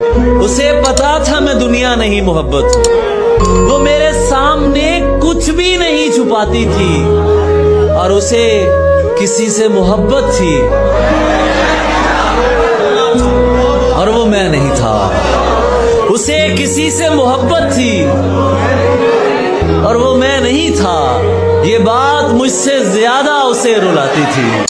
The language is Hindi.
उसे पता था मैं दुनिया नहीं मोहब्बत। वो मेरे सामने कुछ भी नहीं छुपाती थी और उसे किसी से मोहब्बत थी और वो मैं नहीं था। उसे किसी से मोहब्बत थी और वो मैं नहीं था। ये बात मुझसे ज़्यादा उसे रुलाती थी।